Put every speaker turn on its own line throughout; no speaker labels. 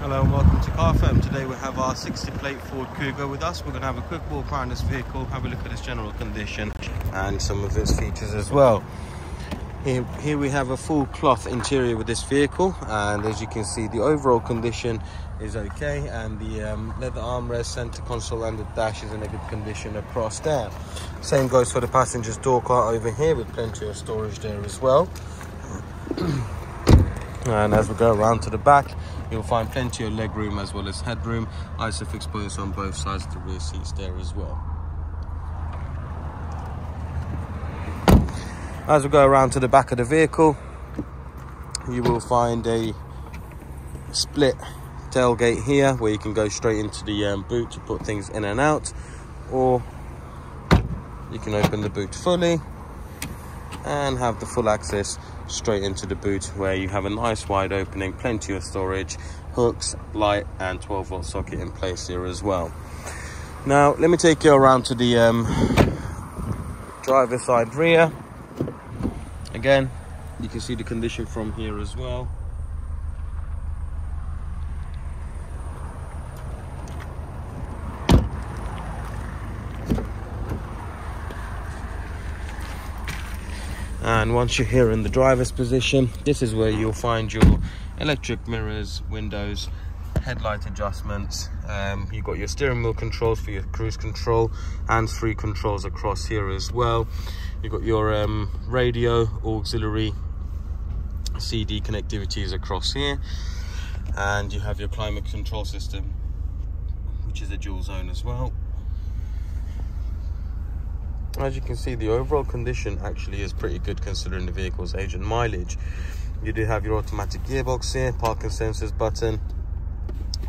Hello and welcome to Car Firm. Today we have our 60 plate Ford Kuga with us. We're going to have a quick walk around this vehicle, have a look at its general condition and some of its features as well. Here, here we have a full cloth interior with this vehicle and as you can see the overall condition is okay and the um, leather armrest, center console and the dash is in a good condition across there. Same goes for the passenger's door car over here with plenty of storage there as well. and as we go around to the back you'll find plenty of leg room as well as headroom. Isofix points on both sides of the rear seats there as well. As we go around to the back of the vehicle you will find a split tailgate here where you can go straight into the um, boot to put things in and out or you can open the boot fully and have the full access straight into the boot where you have a nice wide opening plenty of storage hooks light and 12 volt socket in place here as well. Now let me take you around to the um, driver side rear. Again you can see the condition from here as well and once you're here in the driver's position this is where you'll find your electric mirrors windows headlight adjustments. Um, you've got your steering wheel controls for your cruise control hands-free controls across here as well. You've got your um, radio auxiliary CD connectivities across here. And you have your climate control system which is a dual zone as well as you can see the overall condition actually is pretty good considering the vehicle's age and mileage. You do have your automatic gearbox here parking sensors button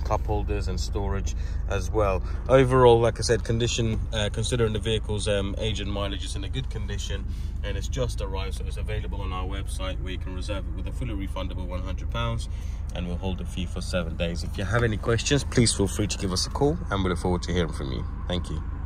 cup holders and storage as well. Overall like i said condition uh, considering the vehicle's um, age and mileage is in a good condition and it's just arrived so it's available on our website. Where you can reserve it with a fully refundable 100 pounds and we'll hold the fee for seven days. If you have any questions please feel free to give us a call and we look forward to hearing from you. Thank you